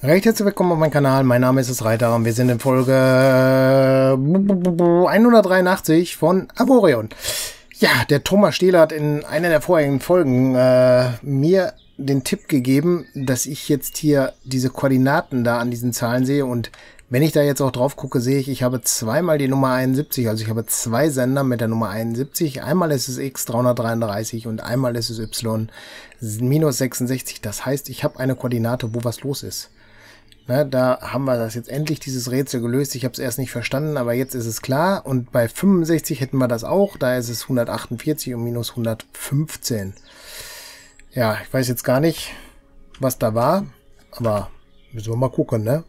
Recht herzlich willkommen auf meinem Kanal. Mein Name ist es Reiter und wir sind in Folge 183 von Aborion. Ja, der Thomas Stehler hat in einer der vorherigen Folgen äh, mir den Tipp gegeben, dass ich jetzt hier diese Koordinaten da an diesen Zahlen sehe und wenn ich da jetzt auch drauf gucke, sehe ich, ich habe zweimal die Nummer 71, also ich habe zwei Sender mit der Nummer 71. Einmal ist es X333 und einmal ist es Y minus 66. Das heißt, ich habe eine Koordinate, wo was los ist. Ne, da haben wir das jetzt endlich, dieses Rätsel gelöst. Ich habe es erst nicht verstanden, aber jetzt ist es klar. Und bei 65 hätten wir das auch. Da ist es 148 und minus 115. Ja, ich weiß jetzt gar nicht, was da war. Aber müssen wir mal gucken, ne?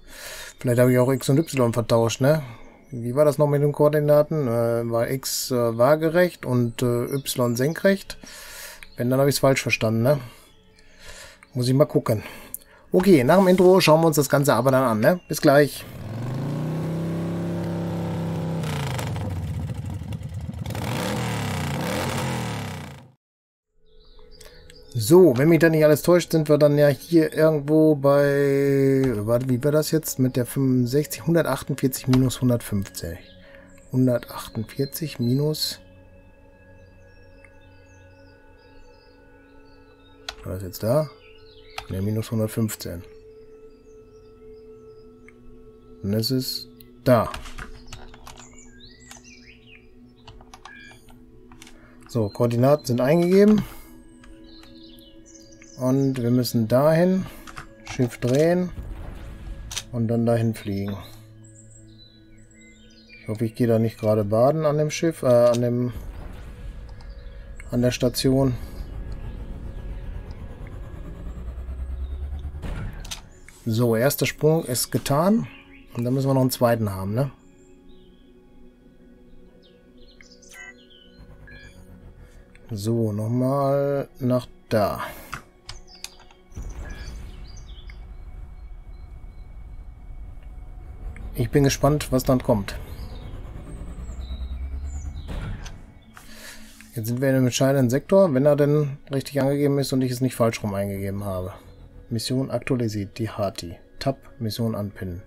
Vielleicht habe ich auch X und Y vertauscht, ne? Wie war das noch mit den Koordinaten? Äh, war X äh, waagerecht und äh, Y senkrecht? Wenn, dann habe ich es falsch verstanden, ne? Muss ich mal gucken. Okay, nach dem Intro schauen wir uns das Ganze aber dann an. Ne? Bis gleich. So, wenn mich da nicht alles täuscht, sind wir dann ja hier irgendwo bei, warte, wie war das jetzt mit der 65, 148 minus 150. 148 minus, war das jetzt da? Ne, minus 115. Und es ist da. So, Koordinaten sind eingegeben. Und wir müssen dahin. Schiff drehen. Und dann dahin fliegen. Ich hoffe, ich gehe da nicht gerade baden an dem Schiff, äh, an dem, an der Station. So, erster Sprung ist getan. Und dann müssen wir noch einen zweiten haben, ne? So, nochmal nach da. Ich bin gespannt, was dann kommt. Jetzt sind wir in einem entscheidenden Sektor, wenn er denn richtig angegeben ist und ich es nicht falsch rum eingegeben habe. Mission aktualisiert. Die Hati. Tab. Mission anpinnen.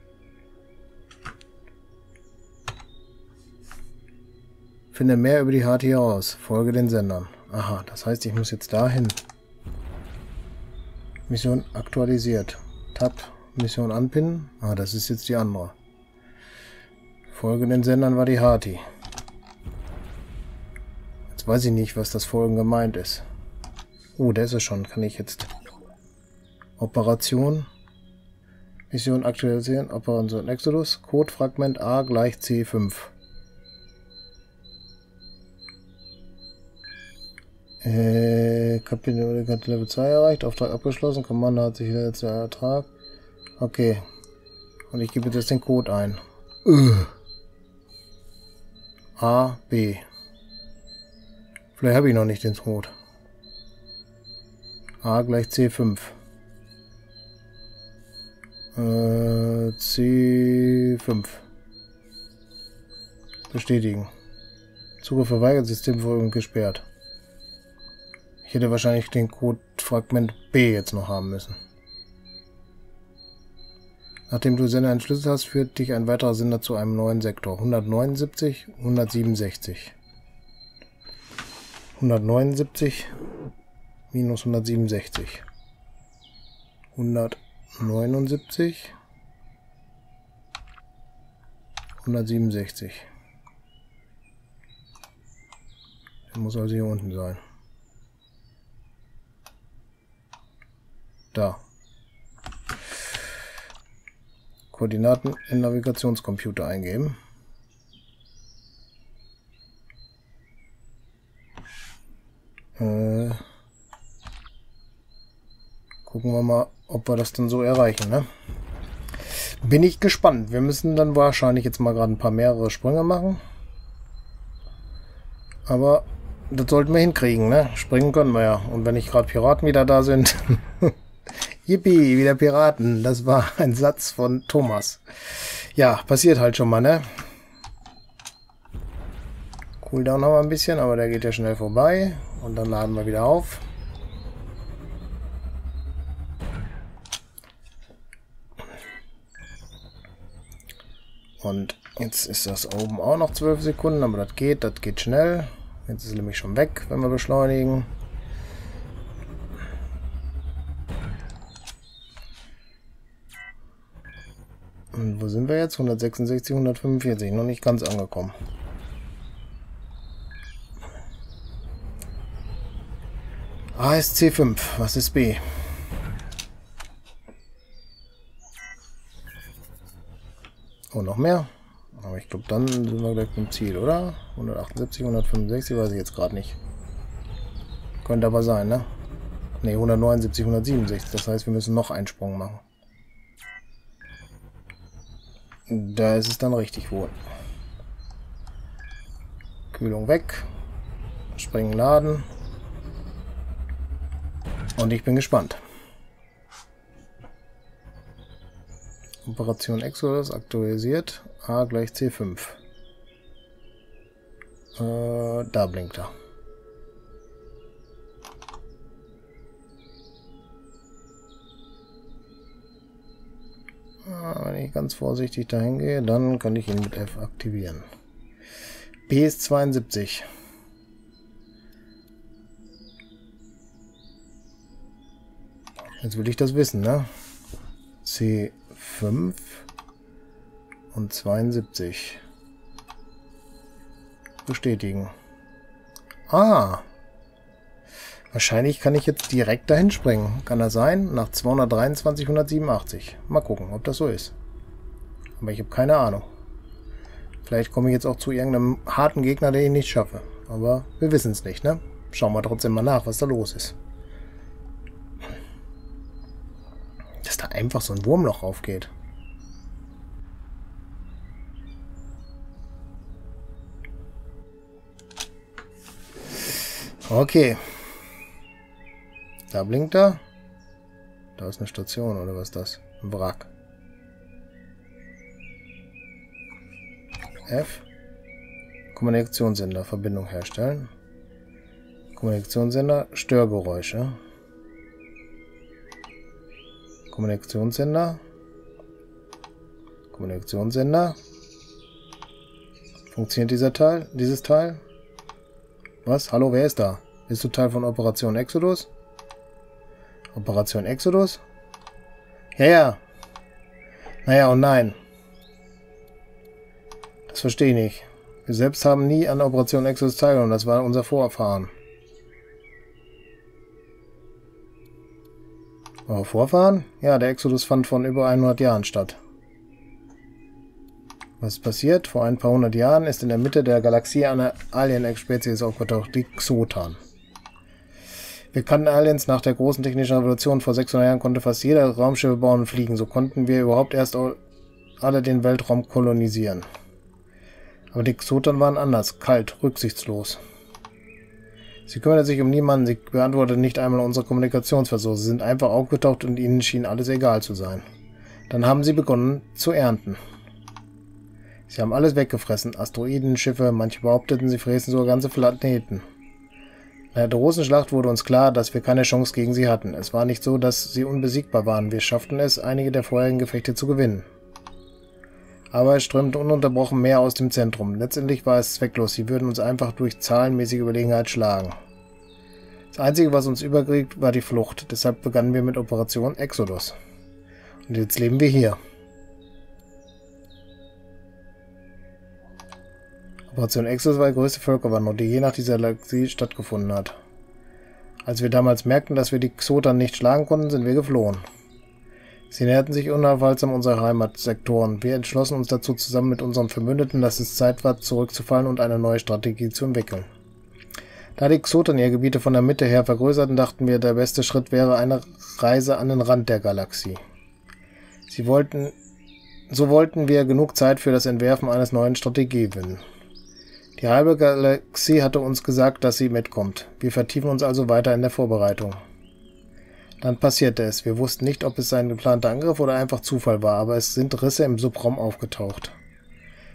Finde mehr über die Hati heraus. Folge den Sendern. Aha, das heißt, ich muss jetzt dahin. Mission aktualisiert. Tab. Mission anpinnen. Ah, das ist jetzt die andere. Folge den Sendern war die Hati. Jetzt weiß ich nicht, was das Folgen gemeint ist. Oh, der ist es schon. Kann ich jetzt... Operation. Mission aktualisieren. Operation Exodus. Codefragment A gleich C5. Äh, Kapitel Level 2 erreicht. Auftrag abgeschlossen. Kommando hat sich jetzt Ertrag. Okay. Und ich gebe jetzt den Code ein. Uh. A, B. Vielleicht habe ich noch nicht den Code. A gleich C5. Äh, C5. Bestätigen. Zugriff verweigert, Systemverfolgung gesperrt. Ich hätte wahrscheinlich den Code Fragment B jetzt noch haben müssen. Nachdem du Sender entschlüsselt hast, führt dich ein weiterer Sender zu einem neuen Sektor. 179, 167. 179 minus 167. 100 79 167 Der muss also hier unten sein. Da. Koordinaten in Navigationscomputer eingeben. Äh, gucken wir mal, ob wir das dann so erreichen, ne? Bin ich gespannt. Wir müssen dann wahrscheinlich jetzt mal gerade ein paar mehrere Sprünge machen. Aber das sollten wir hinkriegen, ne? Springen können wir ja. Und wenn nicht gerade Piraten wieder da sind. Yippie, wieder Piraten. Das war ein Satz von Thomas. Ja, passiert halt schon mal, ne? Cooldown haben wir ein bisschen, aber der geht ja schnell vorbei. Und dann laden wir wieder auf. Und jetzt ist das oben auch noch 12 Sekunden, aber das geht, das geht schnell. Jetzt ist es nämlich schon weg, wenn wir beschleunigen. Und wo sind wir jetzt? 166, 145. Noch nicht ganz angekommen. ASC 5. Was ist B? Oh, noch mehr? Aber ich glaube, dann sind wir gleich im Ziel, oder? 178, 165, weiß ich jetzt gerade nicht. Könnte aber sein, ne? Ne, 179, 167. Das heißt, wir müssen noch einen Sprung machen. Da ist es dann richtig wohl. Kühlung weg. Springen laden. Und ich bin gespannt. Operation Exodus aktualisiert. A gleich C5. Äh, da blinkt er. Wenn ich ganz vorsichtig dahin gehe, dann kann ich ihn mit F aktivieren. B ist 72. Jetzt will ich das wissen, ne? C5 und 72. Bestätigen. Ah, Wahrscheinlich kann ich jetzt direkt dahin springen. Kann das sein? Nach 223, 187. Mal gucken, ob das so ist. Aber ich habe keine Ahnung. Vielleicht komme ich jetzt auch zu irgendeinem harten Gegner, den ich nicht schaffe. Aber wir wissen es nicht, ne? Schauen wir trotzdem mal nach, was da los ist. Einfach so ein Wurmloch aufgeht. Okay. Da blinkt er. Da ist eine Station, oder was ist das? Ein Wrack. F. Kommunikationssender, Verbindung herstellen. Kommunikationssender, Störgeräusche. Kommunikationssender. Kommunikationssender. Funktioniert dieser Teil? Dieses Teil? Was? Hallo, wer ist da? Bist du Teil von Operation Exodus? Operation Exodus? Ja, ja. Naja und nein. Das verstehe ich nicht. Wir selbst haben nie an Operation Exodus teilgenommen. Das war unser Vorfahren. Eure Vorfahren? Ja, der Exodus fand vor über 100 Jahren statt. Was ist passiert? Vor ein paar hundert Jahren ist in der Mitte der Galaxie eine Alien-Spezies aufgetaucht, die Xotan. Wir kannten Aliens nach der großen technischen Revolution vor 600 Jahren konnte fast jeder Raumschiffe bauen und fliegen. So konnten wir überhaupt erst alle den Weltraum kolonisieren. Aber die Xotan waren anders, kalt, rücksichtslos. Sie kümmerte sich um niemanden, sie beantwortete nicht einmal unsere Kommunikationsversuche. Sie sind einfach aufgetaucht und ihnen schien alles egal zu sein. Dann haben sie begonnen zu ernten. Sie haben alles weggefressen, Asteroiden, Schiffe, manche behaupteten, sie fräsen sogar ganze Planeten. Bei der großen Schlacht wurde uns klar, dass wir keine Chance gegen sie hatten. Es war nicht so, dass sie unbesiegbar waren. Wir schafften es, einige der vorherigen Gefechte zu gewinnen. Aber es strömte ununterbrochen mehr aus dem Zentrum. Letztendlich war es zwecklos. Sie würden uns einfach durch zahlenmäßige Überlegenheit schlagen. Das Einzige, was uns überkriegt, war die Flucht. Deshalb begannen wir mit Operation Exodus. Und jetzt leben wir hier. Operation Exodus war die größte Völkerwanderung, die je nach dieser Galaxie stattgefunden hat. Als wir damals merkten, dass wir die Xotan nicht schlagen konnten, sind wir geflohen. Sie näherten sich unaufhaltsam unserer Heimatsektoren. Wir entschlossen uns dazu zusammen mit unseren Verbündeten, dass es Zeit war, zurückzufallen und eine neue Strategie zu entwickeln. Da die Xotan ihre Gebiete von der Mitte her vergrößerten, dachten wir, der beste Schritt wäre eine Reise an den Rand der Galaxie. Sie wollten, so wollten wir genug Zeit für das Entwerfen eines neuen Strategie gewinnen. Die halbe Galaxie hatte uns gesagt, dass sie mitkommt. Wir vertiefen uns also weiter in der Vorbereitung. Dann passierte es. Wir wussten nicht, ob es ein geplanter Angriff oder einfach Zufall war, aber es sind Risse im Subraum aufgetaucht.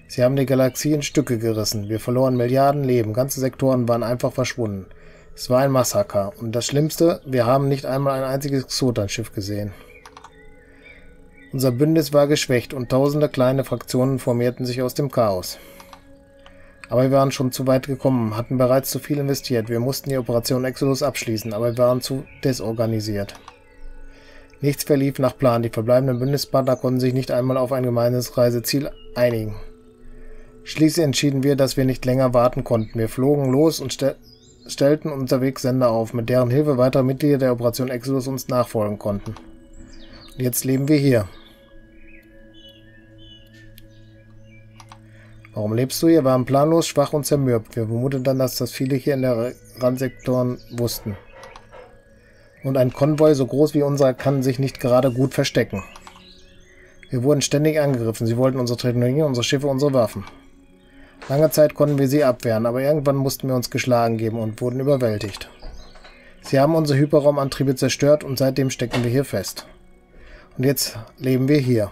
Sie haben die Galaxie in Stücke gerissen. Wir verloren Milliarden Leben. Ganze Sektoren waren einfach verschwunden. Es war ein Massaker. Und das Schlimmste, wir haben nicht einmal ein einziges Xotan-Schiff gesehen. Unser Bündnis war geschwächt und tausende kleine Fraktionen formierten sich aus dem Chaos. Aber wir waren schon zu weit gekommen, hatten bereits zu viel investiert. Wir mussten die Operation Exodus abschließen, aber wir waren zu desorganisiert. Nichts verlief nach Plan. Die verbleibenden Bündnispartner konnten sich nicht einmal auf ein gemeinsames Reiseziel einigen. Schließlich entschieden wir, dass wir nicht länger warten konnten. Wir flogen los und stel stellten unterwegs Sender auf, mit deren Hilfe weitere Mitglieder der Operation Exodus uns nachfolgen konnten. Und jetzt leben wir hier. Warum lebst du hier? Wir waren planlos, schwach und zermürbt. Wir vermuten dann, dass das viele hier in der Randsektoren wussten. Und ein Konvoi so groß wie unser kann sich nicht gerade gut verstecken. Wir wurden ständig angegriffen. Sie wollten unsere Technologie, unsere Schiffe, unsere Waffen. Lange Zeit konnten wir sie abwehren, aber irgendwann mussten wir uns geschlagen geben und wurden überwältigt. Sie haben unsere Hyperraumantriebe zerstört und seitdem stecken wir hier fest. Und jetzt leben wir hier.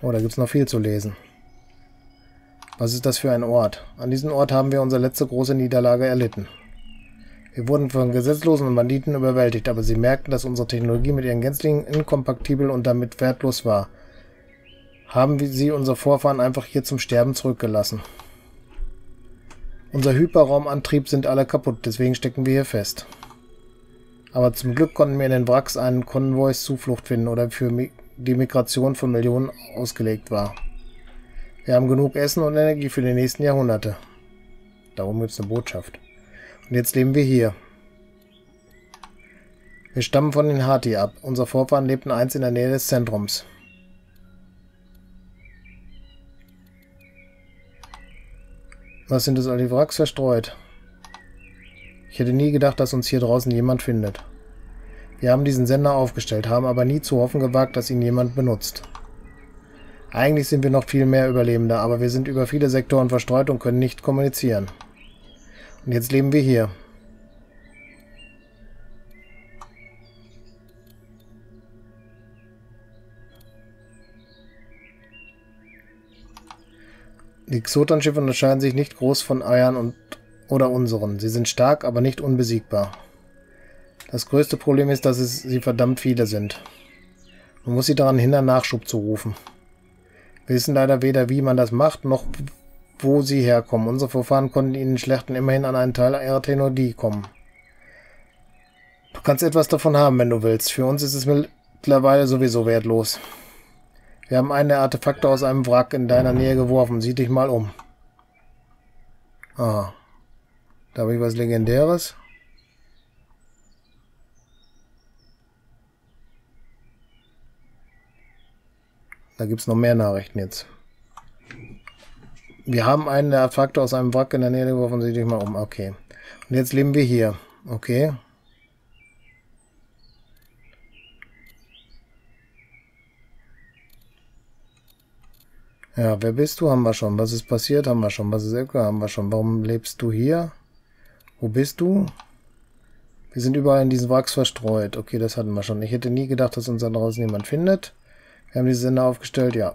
Oh, da gibt es noch viel zu lesen. Was ist das für ein Ort? An diesem Ort haben wir unsere letzte große Niederlage erlitten. Wir wurden von Gesetzlosen und Banditen überwältigt, aber sie merkten, dass unsere Technologie mit ihren Gänzlingen inkompatibel und damit wertlos war. Haben sie unsere Vorfahren einfach hier zum Sterben zurückgelassen. Unser Hyperraumantrieb sind alle kaputt, deswegen stecken wir hier fest. Aber zum Glück konnten wir in den Wracks einen Konvoi Zuflucht finden oder für die Migration von Millionen ausgelegt war. Wir haben genug Essen und Energie für die nächsten Jahrhunderte. Darum gibt es eine Botschaft. Und jetzt leben wir hier. Wir stammen von den Hati ab. Unsere Vorfahren lebten einst in der Nähe des Zentrums. Was sind das all die Wracks verstreut? Ich hätte nie gedacht, dass uns hier draußen jemand findet. Wir haben diesen Sender aufgestellt, haben aber nie zu hoffen gewagt, dass ihn jemand benutzt. Eigentlich sind wir noch viel mehr Überlebende, aber wir sind über viele Sektoren verstreut und können nicht kommunizieren. Und jetzt leben wir hier. Die Xotan-Schiffe unterscheiden sich nicht groß von Eiern und oder unseren. Sie sind stark, aber nicht unbesiegbar. Das größte Problem ist, dass es sie verdammt viele sind. Man muss sie daran hindern, Nachschub zu rufen. Wissen leider weder, wie man das macht, noch wo sie herkommen. Unsere Vorfahren konnten ihnen Schlechten immerhin an einen Teil ihrer Technologie kommen. Du kannst etwas davon haben, wenn du willst. Für uns ist es mittlerweile sowieso wertlos. Wir haben einen der Artefakte aus einem Wrack in deiner Nähe geworfen. Sieh dich mal um. Ah. Da habe ich was Legendäres. Da gibt es noch mehr Nachrichten jetzt. Wir haben einen Artefakte aus einem Wrack in der Nähe geworfen. Sieh dich mal um. Okay. Und jetzt leben wir hier. Okay. Ja, wer bist du? Haben wir schon. Was ist passiert? Haben wir schon. Was ist Elke? Haben wir schon. Warum lebst du hier? Wo bist du? Wir sind überall in diesen Wracks verstreut. Okay, das hatten wir schon. Ich hätte nie gedacht, dass uns da draußen jemand findet. Wir haben die Sender aufgestellt, ja.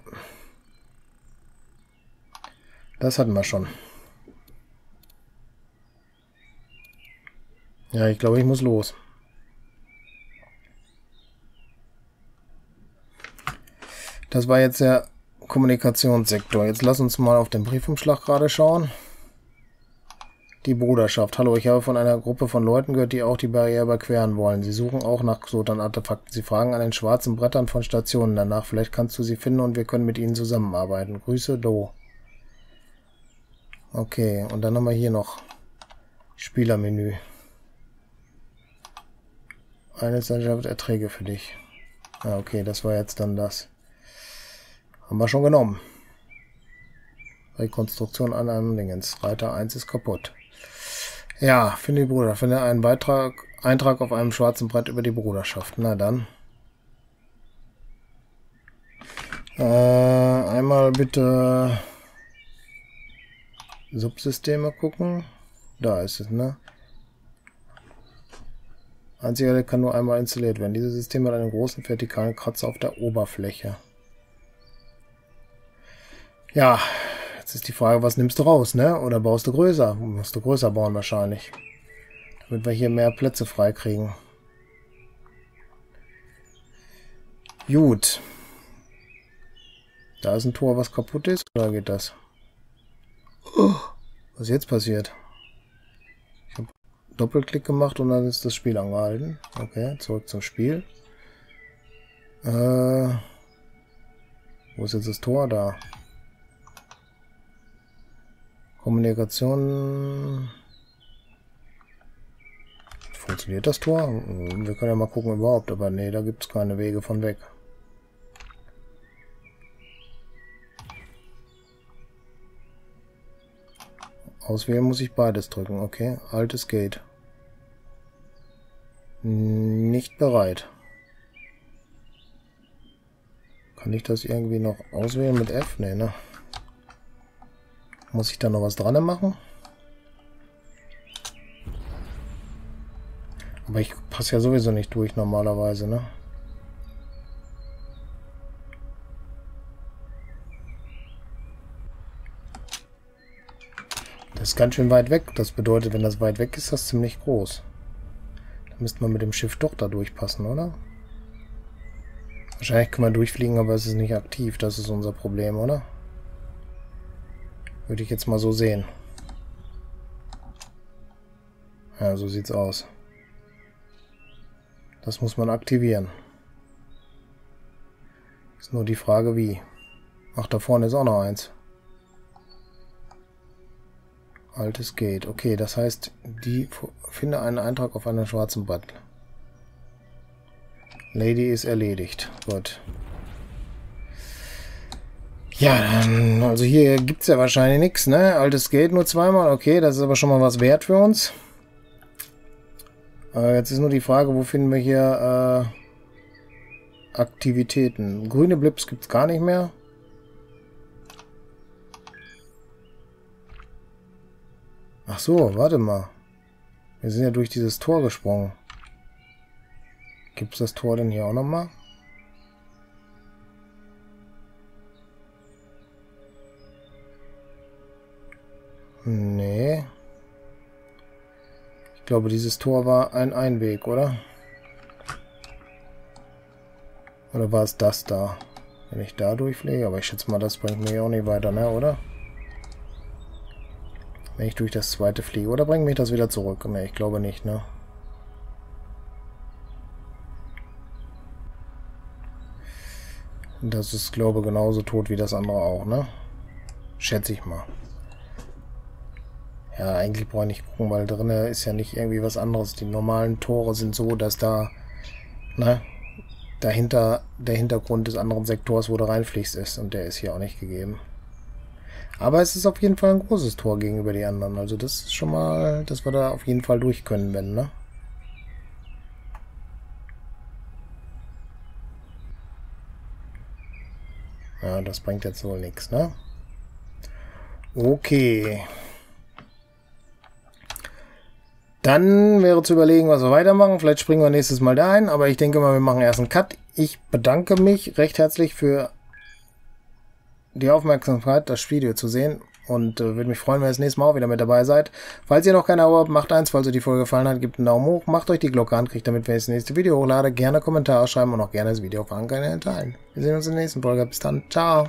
Das hatten wir schon. Ja, ich glaube, ich muss los. Das war jetzt der Kommunikationssektor. Jetzt lass uns mal auf den Briefumschlag gerade schauen. Die Bruderschaft. Hallo, ich habe von einer Gruppe von Leuten gehört, die auch die Barriere überqueren wollen. Sie suchen auch nach Xotan-Artefakten. Sie fragen an den schwarzen Brettern von Stationen danach. Vielleicht kannst du sie finden und wir können mit ihnen zusammenarbeiten. Grüße, Do. Okay, und dann haben wir hier noch Spielermenü. Eine Gesellschaft Erträge für dich. Ah, okay, das war jetzt dann das. Haben wir schon genommen. Rekonstruktion an einem Dingens. Reiter 1 ist kaputt. Ja, finde die Bruder. Finde einen Beitrag, Eintrag auf einem schwarzen Brett über die Bruderschaft. Na dann. Äh, einmal bitte Subsysteme gucken. Da ist es, ne? Einziger kann nur einmal installiert werden. Dieses System hat einen großen vertikalen Kratzer auf der Oberfläche. Ja, Ist die Frage, was nimmst du raus, ne? Oder baust du größer? Musst du größer bauen wahrscheinlich. Damit wir hier mehr Plätze freikriegen. Gut. Da ist ein Tor, was kaputt ist. Oder geht das? Was jetzt passiert? Ich habe Doppelklick gemacht und dann ist das Spiel angehalten. Okay, zurück zum Spiel. Äh, wo ist jetzt das Tor? Da. Kommunikation. Funktioniert das Tor? Wir können ja mal gucken überhaupt, aber nee, da gibt es keine Wege von weg. Auswählen muss ich beides drücken, okay. Altes Gate. Nicht bereit. Kann ich das irgendwie noch auswählen mit F? Nee, ne? Muss ich da noch was dran machen? Aber ich passe ja sowieso nicht durch normalerweise, ne? Das ist ganz schön weit weg. Das bedeutet, wenn das weit weg ist, das ziemlich groß. Da müsste man mit dem Schiff doch da durchpassen, oder? Wahrscheinlich können wir durchfliegen, aber es ist nicht aktiv. Das ist unser Problem, oder? Würde ich jetzt mal so sehen. Ja, so sieht's aus. Das muss man aktivieren. Ist nur die Frage, wie. Ach, da vorne ist auch noch eins. Altes Gate. Okay, das heißt, die finde einen Eintrag auf einem schwarzen Blatt. Lady ist erledigt. Gut. Ja, dann, also hier gibt es ja wahrscheinlich nichts, ne? Altes Gate nur zweimal. Okay, das ist aber schon mal was wert für uns. Äh, jetzt ist nur die Frage, wo finden wir hier äh, Aktivitäten. Grüne Blips gibt es gar nicht mehr. Ach so, warte mal. Wir sind ja durch dieses Tor gesprungen. Gibt es das Tor denn hier auch nochmal? Nee. Ich glaube, dieses Tor war ein Einweg, oder? Oder war es das da? Wenn ich da durchfliege? Aber ich schätze mal, das bringt mir auch nicht weiter, ne, oder? Wenn ich durch das zweite fliege. Oder bringt mich das wieder zurück? Ne, ich glaube nicht, ne? Das ist, glaube ich, genauso tot wie das andere auch, ne? Schätze ich mal. Ja, eigentlich brauche ich nicht gucken, weil drin ist ja nicht irgendwie was anderes. Die normalen Tore sind so, dass da, ne, dahinter der Hintergrund des anderen Sektors, wo du reinfliegst, ist. Und der ist hier auch nicht gegeben. Aber es ist auf jeden Fall ein großes Tor gegenüber die anderen. Also das ist schon mal, dass wir da auf jeden Fall durch können, wenn, ne? Ja, das bringt jetzt wohl nichts, ne? Okay. Dann wäre zu überlegen, was wir weitermachen. Vielleicht springen wir nächstes Mal da ein, aber ich denke mal, wir machen erst einen Cut. Ich bedanke mich recht herzlich für die Aufmerksamkeit, das Video zu sehen und äh, würde mich freuen, wenn ihr das nächste Mal auch wieder mit dabei seid. Falls ihr noch kein Abo habt, macht eins. Falls euch die Folge gefallen hat, gebt einen Daumen hoch, macht euch die Glocke an, kriegt damit, wenn ich das nächste Video hochlade, gerne Kommentare schreiben und auch gerne das Video auf Kanälen teilen. Wir sehen uns in der nächsten Folge. Bis dann. Ciao.